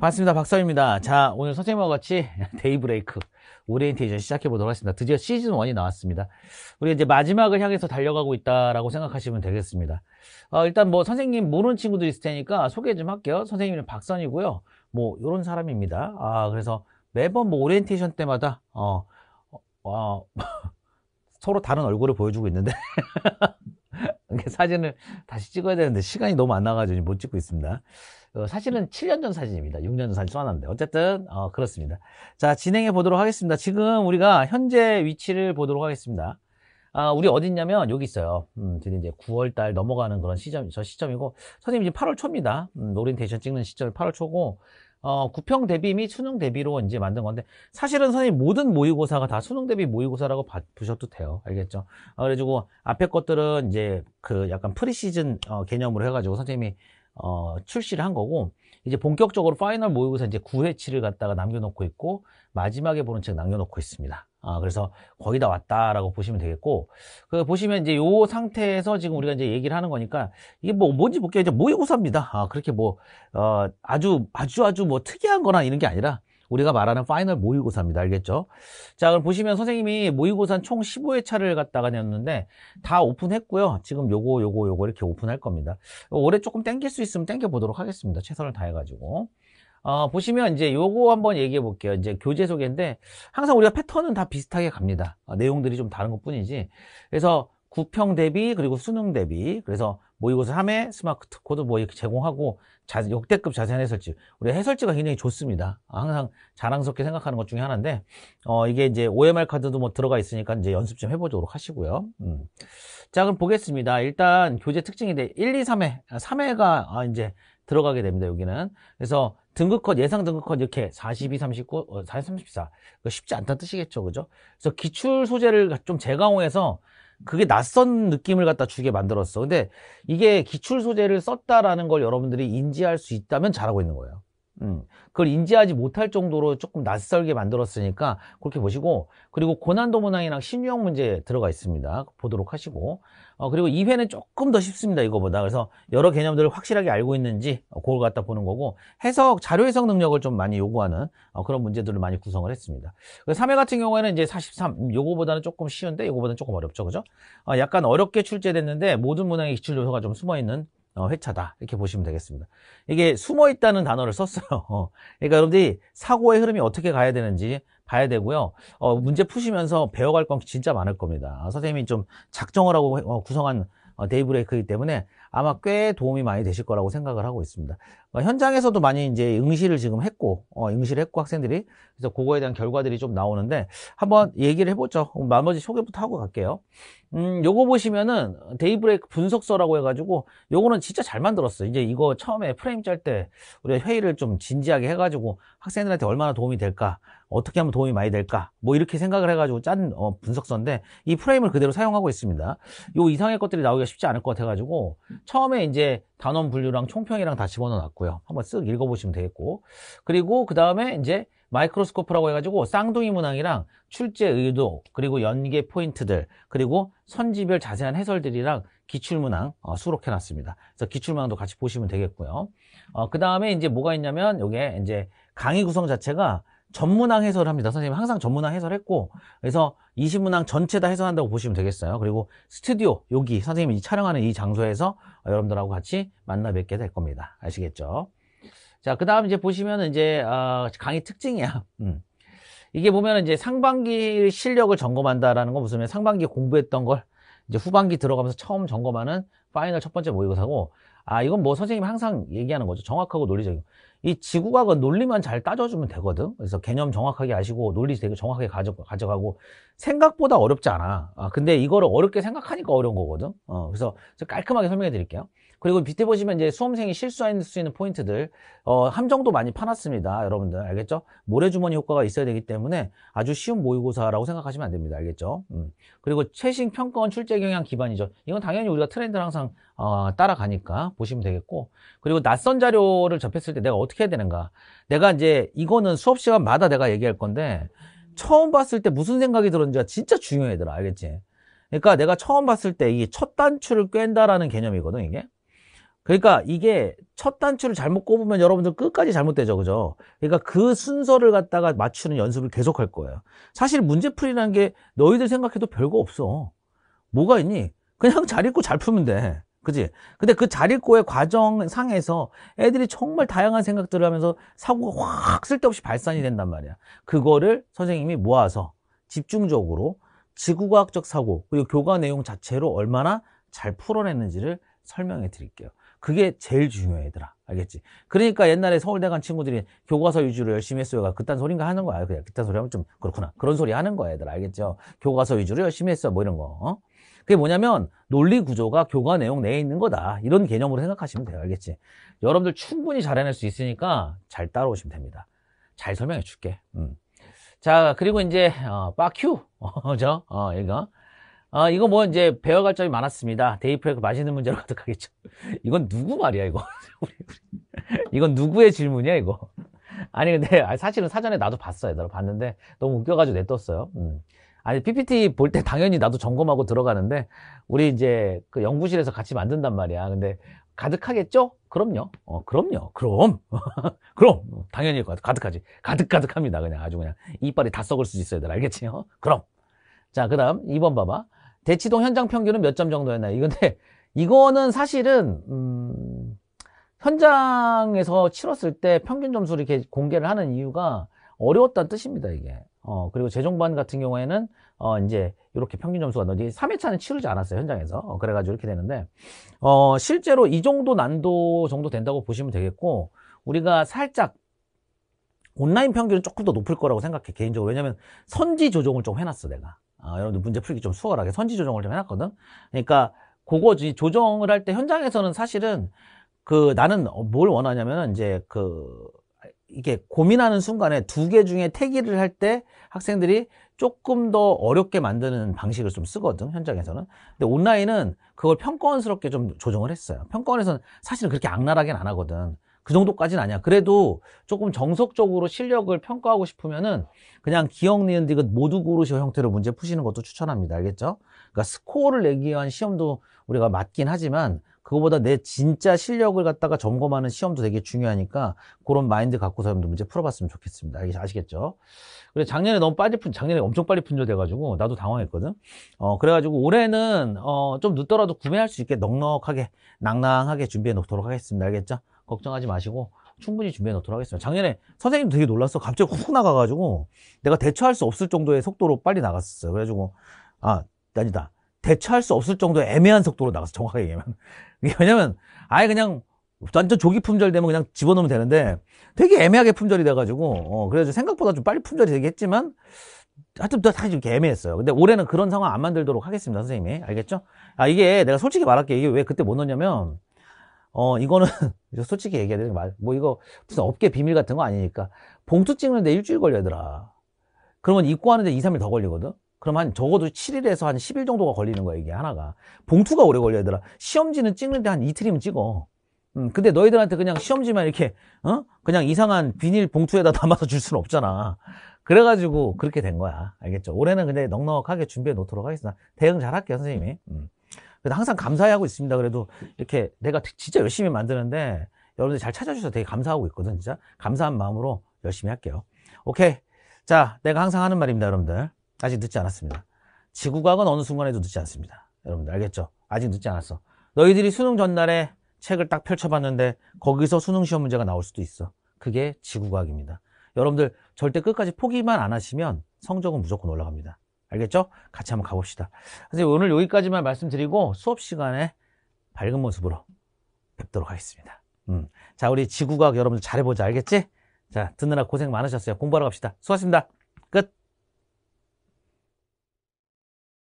반갑습니다. 박선입니다. 자, 오늘 선생님과 같이 DAYBREAK 오리엔테이션 시작해 보도록 하겠습니다. 드디어 시즌 1이 나왔습니다. 우리 이제 마지막을 향해서 달려가고 있다라고 생각하시면 되겠습니다. 어, 일단 뭐 선생님 모르는 친구도 있을 테니까 소개 좀 할게요. 선생님은 박선이고요. 뭐 이런 사람입니다. 아, 그래서 매번 뭐 오리엔테이션 때마다 어, 어, 어 서로 다른 얼굴을 보여주고 있는데 사진을 다시 찍어야 되는데 시간이 너무 안 나가지고 못 찍고 있습니다. 어, 사실은 7년 전 사진입니다. 6년 전 사진 쏘았는데 어쨌든 어, 그렇습니다. 자 진행해 보도록 하겠습니다. 지금 우리가 현재 위치를 보도록 하겠습니다. 아, 우리 어딨냐면 여기 있어요. 음, 지금 이제 9월 달 넘어가는 그런 시점, 저 시점이고 선생님 지금 8월 초입니다. 음, 오리엔테이션 찍는 시점이 8월 초고 어, 구평 대비 및 수능 대비로 이제 만든 건데 사실은 선생님 모든 모의고사가 다 수능 대비 모의고사라고 보셔도 돼요. 알겠죠? 어, 그래가지고 앞에 것들은 이제 그 약간 프리시즌 어, 개념으로 해가지고 선생님이 어, 출시를 한 거고 이제 본격적으로 final 모의고사 이제 9회치를 갖다가 남겨놓고 있고 마지막에 보는 책 남겨놓고 있습니다. 아, 그래서 거의 다 왔다라고 보시면 되겠고, 그 보시면 이제 요 상태에서 지금 우리가 이제 얘기를 하는 거니까, 이게 뭐 뭔지 볼게요. 이제 모의고사입니다. 아, 그렇게 뭐, 어, 아주, 아주 아주 뭐 특이한 거나 이런 게 아니라, 우리가 말하는 final 모의고사입니다. 알겠죠? 자, 그럼 보시면 선생님이 모의고사 총 15회차를 갖다가 냈는데 다 오픈했고요. 지금 요거, 요거, 요거 이렇게 오픈할 겁니다. 올해 조금 땡길 수 있으면 땡겨 보도록 하겠습니다. 최선을 다해가지고. 어, 보시면 이제 요거 한번 얘기해 볼게요. 이제 교재 소개인데 항상 우리가 패턴은 다 비슷하게 갑니다. 어, 내용들이 좀 다른 것 뿐이지. 그래서 구평 대비 그리고 수능 대비 그래서 모의고사 3회 스마트 코드 뭐 이렇게 제공하고 자, 역대급 자세한 해설지 우리 해설지가 굉장히 좋습니다 항상 자랑스럽게 생각하는 것 중에 하나인데 어 이게 이제 OMR 카드도 뭐 들어가 있으니까 이제 연습 좀 해보도록 하시고요 음. 자 그럼 보겠습니다 일단 교재 특징인데 1, 2, 3회 3회가 아, 이제 들어가게 됩니다 여기는 그래서 등급컷 예상 등급컷 이렇게 42, 39, 어, 40, 34 쉽지 않다는 뜻이겠죠 그죠 그래서 기출 소재를 좀 재강호해서 그게 낯선 느낌을 갖다 주게 만들었어. 근데 이게 기출 소재를 썼다라는 걸 여러분들이 인지할 수 있다면 잘하고 있는 거예요. 음, 그걸 인지하지 못할 정도로 조금 낯설게 만들었으니까 그렇게 보시고 그리고 고난도 문항이랑 심유형 문제 들어가 있습니다. 보도록 하시고 어, 그리고 2회는 조금 더 쉽습니다. 이거보다 그래서 여러 개념들을 확실하게 알고 있는지 어, 그걸 갖다 보는 거고 해석 자료 해석 능력을 좀 많이 요구하는 어, 그런 문제들을 많이 구성을 했습니다. 3회 같은 경우에는 이제 43 요거보다는 조금 쉬운데 요거보다는 조금 어렵죠, 그죠? 어, 약간 어렵게 출제됐는데 모든 문항의 기출 요소가 좀 숨어 있는 어, 회차다 이렇게 보시면 되겠습니다. 이게 숨어 있다는 단어를 썼어요. 어, 그러니까 여러분들이 사고의 흐름이 어떻게 가야 되는지 봐야 되고요. 어, 문제 푸시면서 배워갈 건 진짜 많을 겁니다. 선생님이 좀 작정을 하고 어, 구성한 어, 데이브레이크이기 때문에 아마 꽤 도움이 많이 되실 거라고 생각을 하고 있습니다. 어, 현장에서도 많이 이제 응시를 지금 했고, 어, 응시를 했고 학생들이 그래서 그거에 대한 결과들이 좀 나오는데 한번 얘기를 해보죠. 나머지 소개부터 하고 갈게요. 음, 요거 보시면은 데이브레이크 분석서라고 해가지고 요거는 진짜 잘 만들었어요. 이제 이거 처음에 프레임 짤 때 우리가 회의를 좀 진지하게 해가지고 학생들한테 얼마나 도움이 될까 어떻게 하면 도움이 많이 될까 뭐 이렇게 생각을 해가지고 짠 어, 분석서인데 이 프레임을 그대로 사용하고 있습니다. 요 이상의 것들이 나오기가 쉽지 않을 것 같아가지고 처음에 이제 단원 분류랑 총평이랑 다 집어넣어 놨고요. 한번 쓱 읽어보시면 되겠고. 그리고 그 다음에 이제 마이크로스코프라고 해가지고 쌍둥이 문항이랑 출제 의도 그리고 연계 포인트들 그리고 선지별 자세한 해설들이랑 기출문항 어, 수록해 놨습니다 그래서 기출문항도 같이 보시면 되겠고요 어, 그 다음에 이제 뭐가 있냐면 요게 이제 강의 구성 자체가 전문항 해설을 합니다. 선생님 항상 전문항 해설했고 그래서 20문항 전체 다 해설한다고 보시면 되겠어요. 그리고 스튜디오 여기 선생님이 촬영하는 이 장소에서 여러분들하고 같이 만나 뵙게 될 겁니다. 아시겠죠? 자, 그 다음 이제 보시면 이제 어, 강의 특징이야. 음. 이게 보면 이제 상반기 실력을 점검한다라는 거 무슨 상반기 공부했던 걸 이제 후반기 들어가면서 처음 점검하는 파이널 첫 번째 모의고사고 아 이건 뭐 선생님이 항상 얘기하는 거죠 정확하고 논리적인 이 지구과학 논리만 잘 따져주면 되거든. 그래서 개념 정확하게 아시고 논리 되게 정확하게 가져, 가져 가고 생각보다 어렵지 않아. 아, 근데 이거를 어렵게 생각하니까 어려운 거거든. 어, 그래서 깔끔하게 설명해 드릴게요. 그리고 밑에 보시면 이제 수험생이 실수할 수 있는 포인트들 어, 함정도 많이 파놨습니다. 여러분들 알겠죠? 모래주머니 효과가 있어야 되기 때문에 아주 쉬운 모의고사라고 생각하시면 안 됩니다. 알겠죠? 음. 그리고 최신 평가원 출제 경향 기반이죠. 이건 당연히 우리가 트렌드를 항상 어, 따라가니까 보시면 되겠고 그리고 낯선 자료를 접했을 때 내가 어떻게 해야 되는가 내가 이제 이거는 수업 시간마다 내가 얘기할 건데 처음 봤을 때 무슨 생각이 들었는지가 진짜 중요해더라 알겠지 그러니까 내가 처음 봤을 때 이 첫 단추를 꿰다라는 개념이거든 이게 그러니까 이게 첫 단추를 잘못 꼽으면 여러분들 끝까지 잘못되죠. 그죠? 그러니까 그 순서를 갖다가 맞추는 연습을 계속 할 거예요. 사실 문제풀이라는 게 너희들 생각해도 별거 없어. 뭐가 있니? 그냥 잘 읽고 잘 풀면 돼. 그지? 근데 그 잘 읽고의 과정상에서 애들이 정말 다양한 생각들을 하면서 사고가 확 쓸데없이 발산이 된단 말이야. 그거를 선생님이 모아서 집중적으로 지구과학적 사고, 그리고 교과 내용 자체로 얼마나 잘 풀어냈는지를 설명해 드릴게요. 그게 제일 중요해, 얘들아. 알겠지? 그러니까 옛날에 서울대 간 친구들이 교과서 위주로 열심히 했어요가 그딴 소린가 하는 거야. 그냥 그딴 소리 하면 좀 그렇구나. 그런 소리 하는 거야, 얘들아. 알겠죠? 교과서 위주로 열심히 했어. 뭐 이런 거. 어? 그게 뭐냐면 논리 구조가 교과 내용 내에 있는 거다. 이런 개념으로 생각하시면 돼요. 알겠지? 여러분들 충분히 잘 해낼 수 있으니까 잘 따라오시면 됩니다. 잘 설명해 줄게. 음. 자, 그리고 이제, 어, FAQ. 어, 저, 어, 이거. 어, 이거 뭐 이제 배워갈 점이 많았습니다. DAYBREAK 맛있는 문제로 가득하겠죠. 이건 누구 말이야, 이거. 이건 누구의 질문이야, 이거. 아니, 근데 사실은 사전에 나도 봤어요. 나도 봤는데 너무 웃겨가지고 냅뒀어요. 음. 아니, PPT 볼 때 당연히 나도 점검하고 들어가는데 우리 이제 그 연구실에서 같이 만든단 말이야. 근데 가득하겠죠? 그럼요. 어, 그럼요. 그럼. 그럼. 당연히 가득하지. 가득가득합니다. 그냥 아주 그냥 이빨이 다 썩을 수 있어야 돼. 알겠지? 요 그럼. 자, 그 다음 2번 봐봐. 대치동 현장 평균은 몇 점 정도였나? 이건데, 이거는 사실은, 음, 현장에서 치렀을 때 평균 점수를 이렇게 공개를 하는 이유가 어려웠다는 뜻입니다, 이게. 어, 그리고 재종반 같은 경우에는, 어, 이제, 이렇게 평균 점수가 넣지 3회차는 치르지 않았어요, 현장에서. 어, 그래가지고 이렇게 되는데, 어, 실제로 이 정도 난도 정도 된다고 보시면 되겠고, 우리가 살짝, 온라인 평균은 조금 더 높을 거라고 생각해, 개인적으로. 왜냐면, 선지 조정을 좀 해놨어, 내가. 어, 여러분들 문제 풀기 좀 수월하게 선지 조정을 좀 해놨거든. 그러니까 그거지 조정을 할 때 현장에서는 사실은 그 나는 뭘 원하냐면 이제 그 이게 고민하는 순간에 두 개 중에 태기를 할 때 학생들이 조금 더 어렵게 만드는 방식을 좀 쓰거든 현장에서는. 근데 온라인은 그걸 평가원스럽게 좀 조정을 했어요. 평가원에서는 사실은 그렇게 악랄하게는 안 하거든 그 정도까지는 아니야. 그래도 조금 정석적으로 실력을 평가하고 싶으면은 그냥 기억, 니은, 디귿 모두 고르시오 형태로 문제 푸시는 것도 추천합니다. 알겠죠? 그러니까 스코어를 내기 위한 시험도 우리가 맞긴 하지만 그거보다 내 진짜 실력을 갖다가 점검하는 시험도 되게 중요하니까 그런 마인드 갖고서 여러분들 문제 풀어봤으면 좋겠습니다. 아시겠죠? 그래 작년에 너무 빨리 푼, 작년에 엄청 빨리 푼조돼가지고 나도 당황했거든. 어 그래가지고 올해는 어 좀 늦더라도 구매할 수 있게 넉넉하게 낭낭하게 준비해 놓도록 하겠습니다. 알겠죠? 걱정하지 마시고 충분히 준비해 놓도록 하겠습니다. 작년에 선생님도 되게 놀랐어. 갑자기 훅 나가가지고 내가 대처할 수 없을 정도의 속도로 빨리 나갔었어요. 그래가지고 아 아니다. 대처할 수 없을 정도의 애매한 속도로 나갔어. 정확하게 얘기하면. 왜냐면 아예 그냥 완전 조기 품절 되면 그냥 집어넣으면 되는데 되게 애매하게 품절이 돼가지고 어, 그래서 생각보다 좀 빨리 품절이 되긴 했지만 하여튼 또 사실 이렇게 애매했어요. 근데 올해는 그런 상황 안 만들도록 하겠습니다, 선생님이. 알겠죠? 아, 이게 내가 솔직히 말할게. 이게 왜 그때 못 넣냐면, 어, 이거는, 솔직히 얘기해야 되는 말, 뭐 이거 무슨 업계 비밀 같은 거 아니니까. 봉투 찍는데 일주일 걸려더라. 그러면 입고하는데 2, 3일 더 걸리거든? 그럼 한 적어도 7일에서 한 10일 정도가 걸리는 거야, 이게 하나가. 봉투가 오래 걸려더라. 시험지는 찍는데 한 이틀이면 찍어. 음, 근데 너희들한테 그냥 시험지만 이렇게, 어? 그냥 이상한 비닐 봉투에다 담아서 줄 수는 없잖아. 그래가지고 그렇게 된 거야. 알겠죠? 올해는 근데 넉넉하게 준비해 놓도록 하겠습니다. 대응 잘 할게요, 선생님이. 음. 그래도 항상 감사해하고 있습니다. 그래도 이렇게 내가 진짜 열심히 만드는데 여러분들 잘 찾아주셔서 되게 감사하고 있거든, 진짜. 감사한 마음으로 열심히 할게요. 오케이. 자, 내가 항상 하는 말입니다, 여러분들. 아직 늦지 않았습니다. 지구과학은 어느 순간에도 늦지 않습니다. 여러분들 알겠죠? 아직 늦지 않았어. 너희들이 수능 전날에 책을 딱 펼쳐봤는데 거기서 수능 시험 문제가 나올 수도 있어. 그게 지구과학입니다. 여러분들 절대 끝까지 포기만 안 하시면 성적은 무조건 올라갑니다. 알겠죠? 같이 한번 가봅시다. 선생님 오늘 여기까지만 말씀드리고 수업 시간에 밝은 모습으로 뵙도록 하겠습니다. 음. 자, 우리 지구과학 여러분들 잘해보자. 알겠지? 자, 듣느라 고생 많으셨어요. 공부하러 갑시다. 수고하셨습니다. 끝.